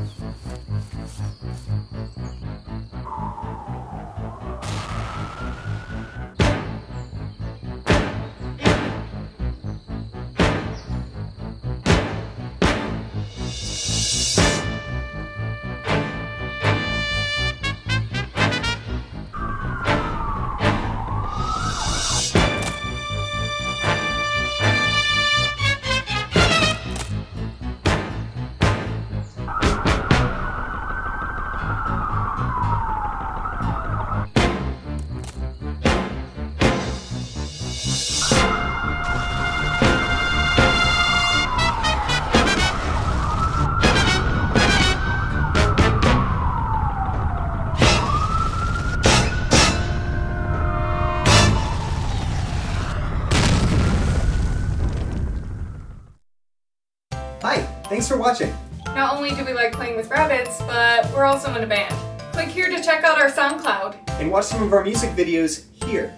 Mm-hmm. Hi, thanks for watching. Not only do we like playing with rabbits, but we're also in a band. Click here to check out our SoundCloud. And watch some of our music videos here.